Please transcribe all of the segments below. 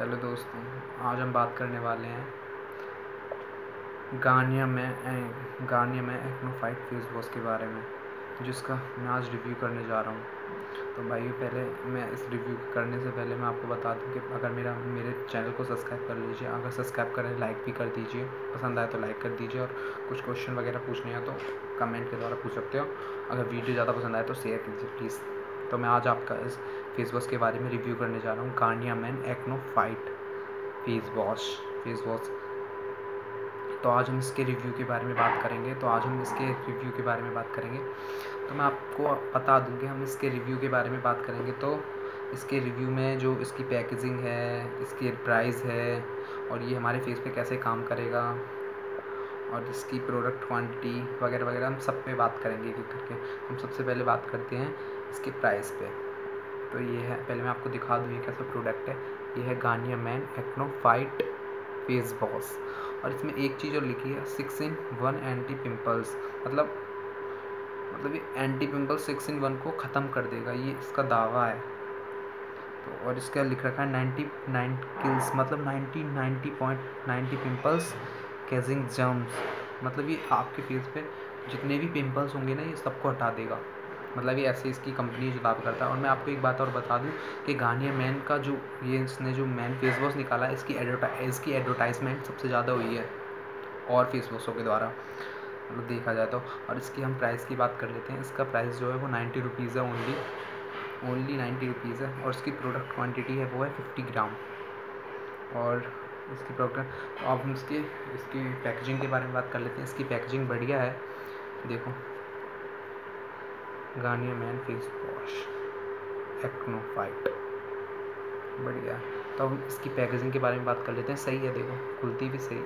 Hello दोस्तों, आज हम बात करने वाले हैं गानिया में गार्नियर में एक्नोफाइट फेस वॉश के बारे में, जिसका मैं आज रिव्यू करने जा रहा हूँ। तो भाई, पहले मैं इस रिव्यू करने से पहले मैं आपको बता दूँ कि अगर मेरा, मेरे चैनल को सब्सक्राइब कर लीजिए, अगर सब्सक्राइब करें लाइक भी कर दीजिए, पसंद आए तो लाइक कर दीजिए, और कुछ क्वेश्चन वगैरह पूछने हैं तो कमेंट के द्वारा पूछ सकते हो। अगर वीडियो ज़्यादा पसंद आए तो शेयर कीजिए प्लीज़ तो मैं आज आपका इस फेस वॉश के बारे में रिव्यू करने जा रहा हूँ। Garnier men acno fight face wash face wash. तो आज हम इसके रिव्यू के बारे में बात करेंगे। तो आज हम इसके रिव्यू के बारे में बात करेंगे। तो मैं आपको बता दूँ कि हम इसके रिव्यू के बारे में बात करेंगे। तो इसके रिव्यू में जो इसकी पैकेजिंग है, इसकी प्राइस है और ये हमारे फेस पे कैसे काम करेगा और इसकी प्रोडक्ट क्वांटिटी वगैरह वगैरह हम सब पे बात करेंगे एक करके हम सबसे पहले बात करते हैं इसके प्राइस पे। तो ये है, पहले मैं आपको दिखा दूँ ये कैसा प्रोडक्ट है। ये है Garnier men acno fight face wash और इसमें एक चीज़ और लिखी है six in one anti pimples मतलब मतलब ये anti pimple six in one को ख़त्म कर देगा, ये इसका दावा है। तो और इसका लिख रखा है नाइन्टी नाइन किल्स मतलब ninety ninety point ninety pimples causing germs मतलब ये आपके फेस पे जितने भी पिंपल्स होंगे ना, ये सबको हटा देगा। मतलब ये ऐसे इसकी कंपनी जो दावा करता है। और मैं आपको एक बात और बता दूँ कि गार्नियर मैन का जो ये इसने जो मैन फेस वॉश निकाला है, इसकी एडवर्टाइज इसकी एडवर्टाइजमेंट सबसे ज़्यादा हुई है। और फेस वॉशों के द्वारा मतलब देखा जाए तो। और इसकी हम प्राइस की बात कर लेते हैं। इसका प्राइस जो है वो नाइन्टी रुपीज़ है ओनली ओनली नाइन्टी रुपीज़ है। और इसकी प्रोडक्ट क्वान्टिटी है वो है फिफ्टी ग्राम और इसकी प्रोडक्ट तो अब हम इसकी इसकी पैकेजिंग के बारे में बात कर लेते हैं। इसकी पैकेजिंग बढ़िया है। देखो। Garnier men face wash acno fight बढ़िया। तो हम इसकी पैकेजिंग के बारे में बात कर लेते हैं। सही है, देखो। खुलती भी सही।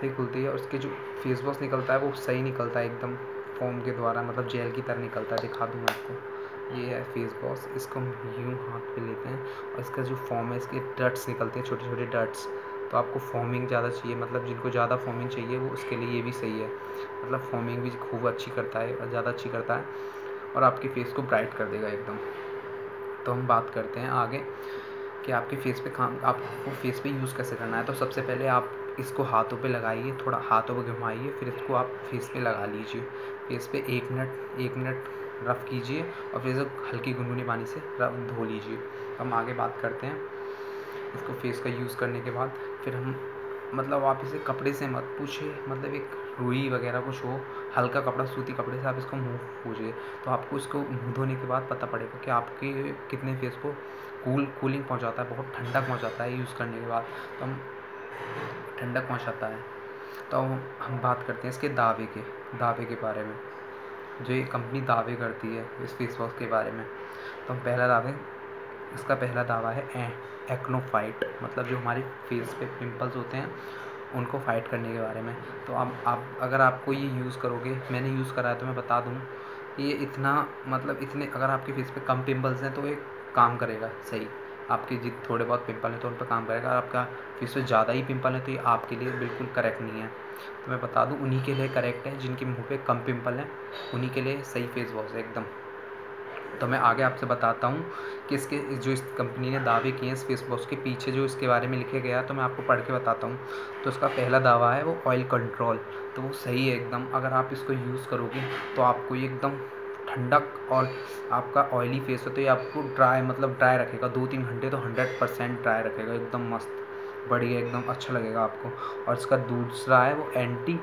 सही खुलती है। और उसके जो फेस वॉश निकलता है, वो सही निकलता है एकदम। फोम के द्वारा मतलब जेल की तरह निकलता है। दिखा दूँ मैं आपको। ये है फेस वॉश इसको हम यूँ हाथ पे लेते हैं और इसका जो फॉर्म है, इसके डट्स निकलते हैं छोटे छोटे डट्स तो आपको फॉर्मिंग ज़्यादा चाहिए मतलब जिनको ज़्यादा फॉर्मिंग चाहिए, वो उसके लिए ये भी सही है। मतलब फॉर्मिंग भी खूब अच्छी करता है और ज़्यादा अच्छी करता है और आपके फेस को ब्राइट कर देगा एकदम। तो हम बात करते हैं आगे कि आपके फेस पे काम आपको फेस पे यूज़ कैसे करना है। तो सबसे पहले आप इसको हाथों पे लगाइए, थोड़ा हाथों पे घुमाइए, फिर इसको आप फेस पे लगा लीजिए। फेस पे एक मिनट एक मिनट रफ़ कीजिए और फिर हल्की गुनगुनी पानी से धो लीजिए। हम आगे बात करते हैं इसको फेस का यूज़ करने के बाद। फिर हम मतलब आप इसे कपड़े से मत पूछिए मतलब एक रुई वगैरह कुछ हो, हल्का कपड़ा, सूती कपड़े से आप इसको मुँह पूछिए तो आपको इसको मुँह धोने के बाद पता पड़ेगा कि आपके कितने फेस को कूल कूलिंग पहुंचाता है, बहुत ठंडक पहुंचाता है यूज़ करने के बाद। तो हम ठंडक पहुंचाता है। तो हम बात करते हैं इसके दावे के दावे के बारे में। जो ये कंपनी दावे करती है इस फेस वॉश के बारे में। तो हम पहला दावे, इसका पहला दावा है ए एक्नोफाइट मतलब जो हमारे फेस पे पिंपल्स होते हैं, उनको फाइट करने के बारे में। तो अब आप अगर आपको ये यूज़ करोगे, मैंने यूज़ करा है तो मैं बता दूँ ये इतना मतलब इतने, अगर आपके फेस पे कम पिंपल्स हैं तो ये काम करेगा, सही। आपके जित थोड़े बहुत पिंपल हैं तो उन पर काम करेगा अगर आपका फेस पे ज़्यादा ही पिंपल है तो ये आपके लिए बिल्कुल करेक्ट नहीं है। तो मैं बता दूँ, उन्हीं के लिए करेक्ट है, जिनके मुँह पे कम पिंपल हैं, उन्हीं के लिए सही फेस वॉश है एकदम। तो मैं आगे आपसे बताता हूँ कि इसके, जो इस कंपनी ने दावे किए हैं इस फेस वॉश के पीछे जो इसके बारे में लिखे गया तो मैं आपको पढ़ के बताता हूँ। तो इसका पहला दावा है वो ऑयल कंट्रोल तो वो सही है एकदम। अगर आप इसको यूज़ करोगे तो आपको ये एकदम ठंडक और आपका ऑयली फेस हो तो ये आपको ड्राई मतलब ड्राई रखेगा। दो तीन घंटे तो हंड्रेड परसेंट ड्राई रखेगा। एकदम मस्त, बढ़िया, एकदम अच्छा लगेगा आपको। और इसका दूसरा है वो एंटी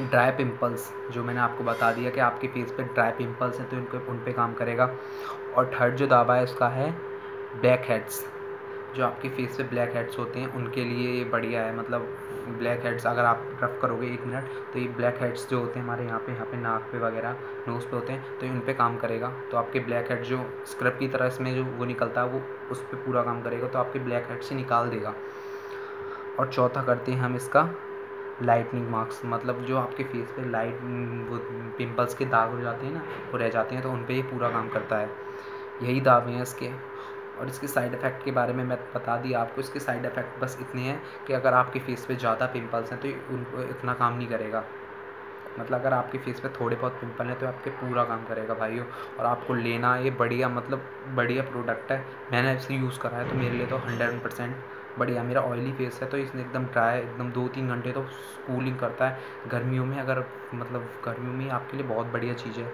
ड्राई पिंपल्स जो मैंने आपको बता दिया कि आपके फेस पे ड्राई पिंपल्स हैं तो इनको उन पर काम करेगा। और थर्ड जो दावा है, उसका है ब्लैक हेड्स जो आपके फेस पे ब्लैक हेड्स होते हैं, उनके लिए ये बढ़िया है। मतलब ब्लैक हेड्स अगर आप रफ करोगे एक मिनट तो ये ब्लैक हेड्स जो होते हैं हमारे यहाँ पे यहाँ पे नाक पे वगैरह नोज़ पे होते हैं तो इन पे काम करेगा। तो आपके ब्लैक हेड जो स्क्रब की तरह इसमें जो वो निकलता है, वो उस पर पूरा काम करेगा तो आपके ब्लैक हेड से निकाल देगा। और चौथा करते हैं हम इसका लाइटनिंग मार्क्स मतलब जो आपके फेस पे लाइट वो पिंपल्स के दाग हो जाते हैं ना, वो रह जाते हैं तो उन पर ये पूरा काम करता है। यही दावे हैं इसके। और इसके साइड इफ़ेक्ट के बारे में मैं बता दी आपको। इसके साइड इफ़ेक्ट बस इतने हैं कि अगर आपके फेस पे ज़्यादा पिंपल्स हैं तो उनको इतना काम नहीं करेगा। मतलब अगर आपके फेस पे थोड़े बहुत पिंपल हैं तो आपके पूरा काम करेगा भाइयों। और आपको लेना ये बढ़िया मतलब बढ़िया प्रोडक्ट है। मैंने इसे यूज़ करा है तो मेरे लिए तो हंड्रेड परसेंट बढ़िया। मेरा ऑयली फेस है तो इसने एकदम ड्राई एकदम दो तीन घंटे तो कूलिंग करता है। गर्मियों में अगर मतलब गर्मियों में आपके लिए बहुत बढ़िया चीज़ है।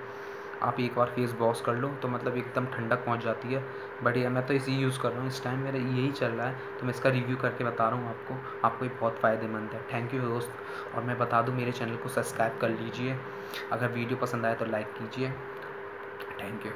आप एक बार फेस वॉश कर लो तो मतलब एकदम ठंडक पहुँच जाती है। बढ़िया मैं तो इसी यूज़ कर रहा हूँ। इस टाइम मेरा यही चल रहा है तो मैं इसका रिव्यू करके बता रहा हूँ आपको। आपको ये बहुत फ़ायदेमंद है। थैंक यू दोस्त। और मैं बता दूँ, मेरे चैनल को सब्सक्राइब कर लीजिए। अगर वीडियो पसंद आए तो लाइक कीजिए। Thank you